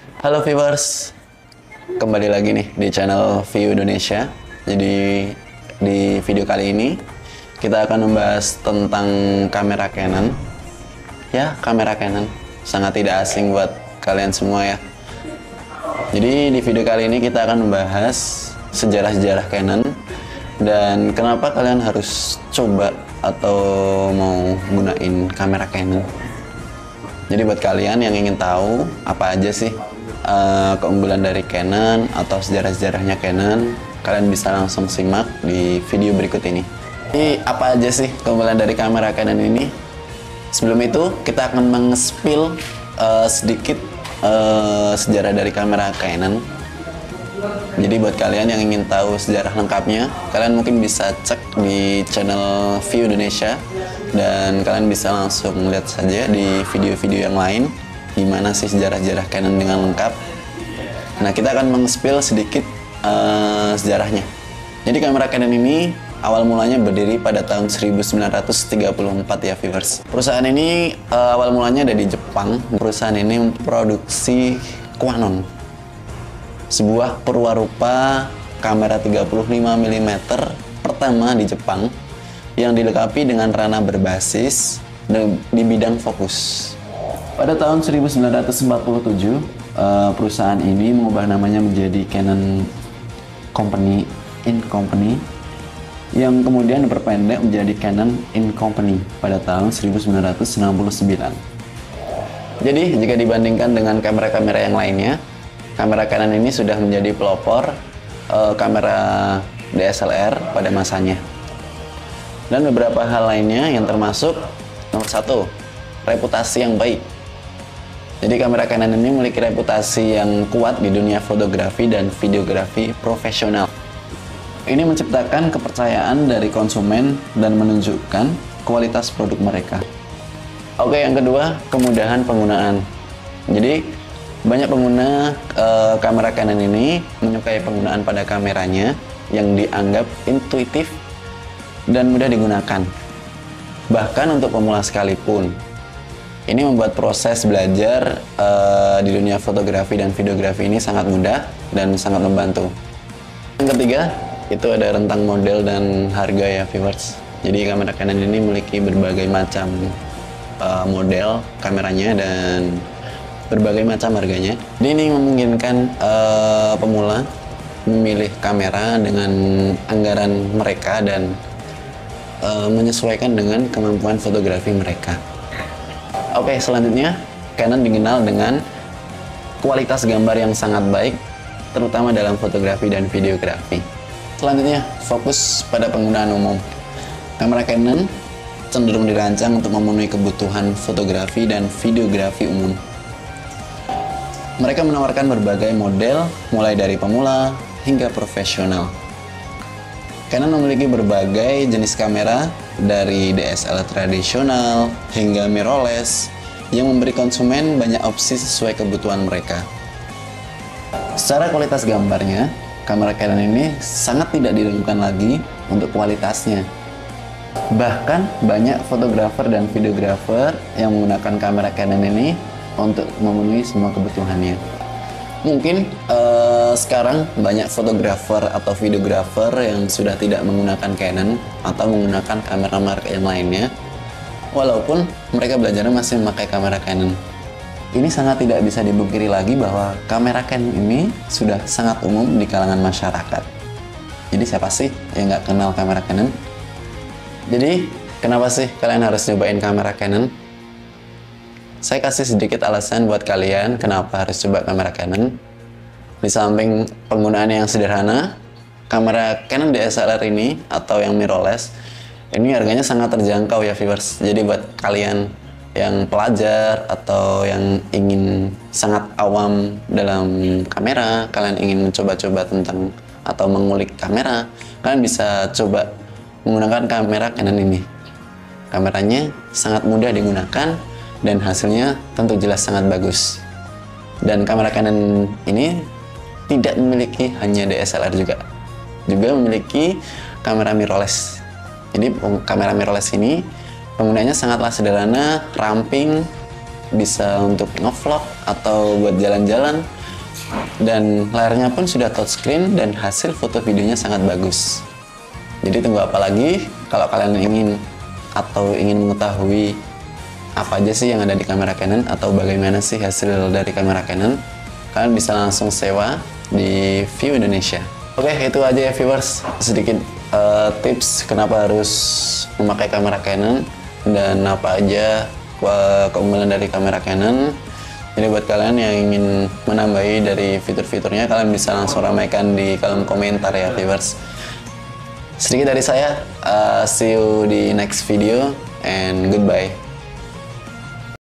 Halo viewers, kembali lagi nih di channel View Indonesia. Jadi di video kali ini kita akan membahas tentang kamera Canon. Ya, kamera Canon sangat tidak asing buat kalian semua ya. Jadi di video kali ini kita akan membahas sejarah-sejarah Canon dan kenapa kalian harus coba atau mau gunain kamera Canon. Jadi buat kalian yang ingin tahu apa aja sih uh, keunggulan dari Canon atau sejarah-sejarahnya Canon, kalian bisa langsung simak di video berikut ini. Jadi apa aja sih keunggulan dari kamera Canon ini? Sebelum itu kita akan mengespil uh, sedikit uh, sejarah dari kamera Canon. Jadi buat kalian yang ingin tahu sejarah lengkapnya, kalian mungkin bisa cek di channel View Indonesia dan kalian bisa langsung lihat saja di video-video yang lain gimana sih sejarah-sejarah Canon dengan lengkap. Nah, kita akan mengspil sedikit uh, sejarahnya. Jadi kamera Canon ini awal mulanya berdiri pada tahun 1934 ya viewers. Perusahaan ini uh, awal mulanya ada di Jepang. Perusahaan ini memproduksi Quanon. Sebuah perwarupa kamera 35 mm pertama di Jepang yang dilengkapi dengan rana berbasis di bidang fokus. Pada tahun 1947, uh, perusahaan ini mengubah namanya menjadi Canon Company in Company yang kemudian diperpendek menjadi Canon in Company pada tahun 1969. Jadi, jika dibandingkan dengan kamera-kamera yang lainnya, kamera Canon ini sudah menjadi pelopor uh, kamera DSLR pada masanya. Dan beberapa hal lainnya yang termasuk nomor satu reputasi yang baik. Jadi kamera Canon ini memiliki reputasi yang kuat di dunia fotografi dan videografi profesional. Ini menciptakan kepercayaan dari konsumen dan menunjukkan kualitas produk mereka. Oke yang kedua kemudahan penggunaan. Jadi banyak pengguna uh, kamera Canon ini menyukai penggunaan pada kameranya yang dianggap intuitif dan mudah digunakan. Bahkan untuk pemula sekalipun. Ini membuat proses belajar uh, di dunia fotografi dan videografi ini sangat mudah dan sangat membantu. Yang ketiga, itu ada rentang model dan harga ya viewers. Jadi kamera Canon ini memiliki berbagai macam uh, model kameranya dan berbagai macam harganya. Jadi ini memungkinkan uh, pemula memilih kamera dengan anggaran mereka dan uh, menyesuaikan dengan kemampuan fotografi mereka. Oke, okay, selanjutnya Canon dikenal dengan kualitas gambar yang sangat baik, terutama dalam fotografi dan videografi. Selanjutnya, fokus pada penggunaan umum. Kamera Canon cenderung dirancang untuk memenuhi kebutuhan fotografi dan videografi umum. Mereka menawarkan berbagai model, mulai dari pemula hingga profesional. Canon memiliki berbagai jenis kamera dari DSLR tradisional hingga mirrorless yang memberi konsumen banyak opsi sesuai kebutuhan mereka. Secara kualitas gambarnya, kamera Canon ini sangat tidak diragukan lagi untuk kualitasnya. Bahkan banyak fotografer dan videografer yang menggunakan kamera Canon ini untuk memenuhi semua kebutuhannya. Mungkin uh, sekarang banyak fotografer atau videografer yang sudah tidak menggunakan Canon atau menggunakan kamera merek yang lainnya, walaupun mereka belajarnya masih memakai kamera Canon. Ini sangat tidak bisa dibungkiri lagi bahwa kamera Canon ini sudah sangat umum di kalangan masyarakat. Jadi siapa sih yang nggak kenal kamera Canon? Jadi kenapa sih kalian harus nyobain kamera Canon? Saya kasih sedikit alasan buat kalian kenapa harus coba kamera Canon. Di samping penggunaannya yang sederhana, kamera Canon DSLR ini atau yang mirrorless ini harganya sangat terjangkau ya viewers. Jadi buat kalian yang pelajar atau yang ingin sangat awam dalam kamera, kalian ingin mencoba-coba tentang atau mengulik kamera, kalian bisa coba menggunakan kamera Canon ini. Kameranya sangat mudah digunakan, dan hasilnya tentu jelas sangat bagus. Dan kamera Canon ini tidak memiliki hanya DSLR juga, juga memiliki kamera mirrorless. Jadi kamera mirrorless ini penggunanya sangatlah sederhana, ramping, bisa untuk ngevlog atau buat jalan-jalan dan layarnya pun sudah touchscreen dan hasil foto videonya sangat bagus jadi tunggu apa lagi kalau kalian ingin atau ingin mengetahui apa aja sih yang ada di kamera Canon atau bagaimana sih hasil dari kamera Canon? Kalian bisa langsung sewa di View Indonesia. Oke itu aja ya viewers. Sedikit uh, tips kenapa harus memakai kamera Canon dan apa aja keunggulan dari kamera Canon. Jadi buat kalian yang ingin menambahi dari fitur-fiturnya kalian bisa langsung ramaikan di kolom komentar ya viewers. Sedikit dari saya uh, see you di next video and goodbye